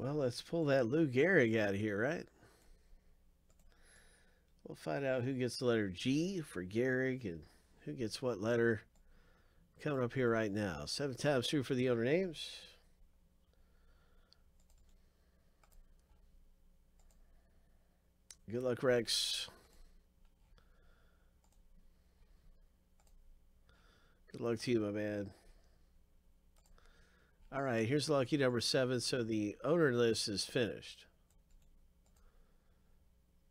Well, let's pull that Lou Gehrig out of here, right? We'll find out who gets the letter G for Gehrig and who gets what letter coming up here right now. Seven times through for the owner names. Good luck, Rex. Good luck to you, my man. All right, here's lucky number seven. So the owner list is finished.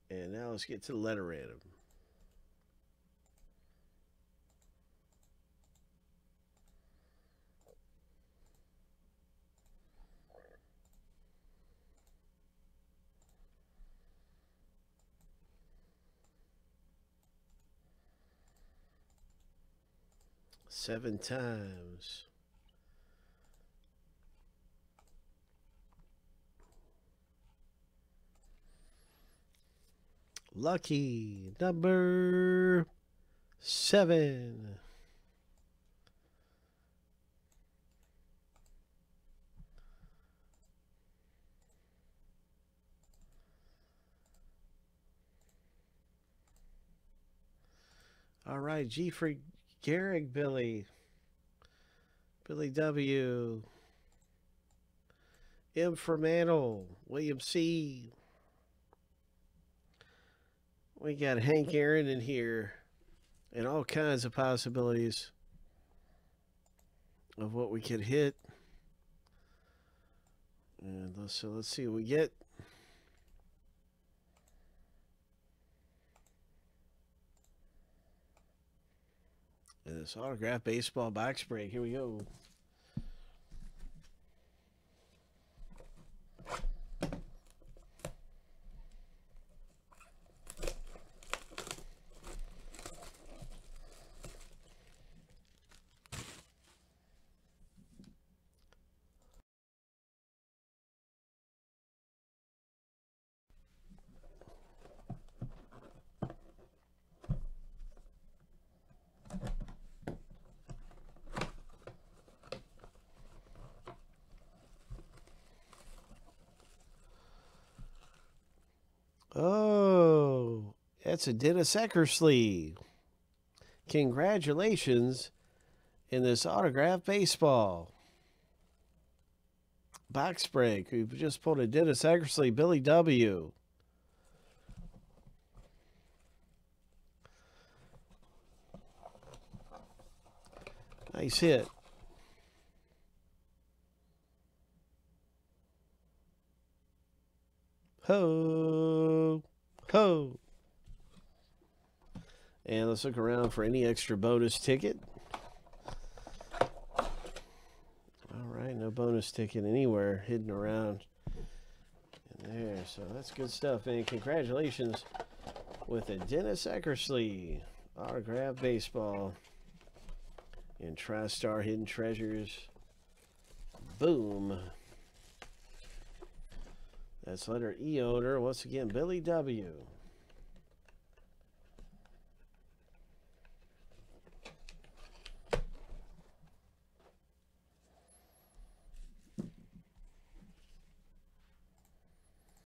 And now let's get to the letter random. Seven times. Lucky number seven. All right, G for Gehrig, Billy. Billy W. M for Mantle. William C. We got Hank Aaron in here and all kinds of possibilities of what we could hit. And let's, so let's see what we get. And this autograph baseball box break. Here we go. That's a Dennis Eckersley. Congratulations in this autograph baseball. Box break. We've just pulled a Dennis Eckersley, Billy W. Nice hit. Ho! Ho! And let's look around for any extra bonus ticket. All right, no bonus ticket anywhere hidden around in there. So that's good stuff, man. Congratulations with a Dennis Eckersley autograph baseball in TriStar Hidden Treasures. Boom. That's letter E owner. Once again, Billy W.